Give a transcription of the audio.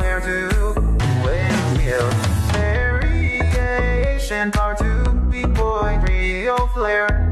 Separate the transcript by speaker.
Speaker 1: Somewhere to Wave Variation Part 2 Big Boy Rio Flare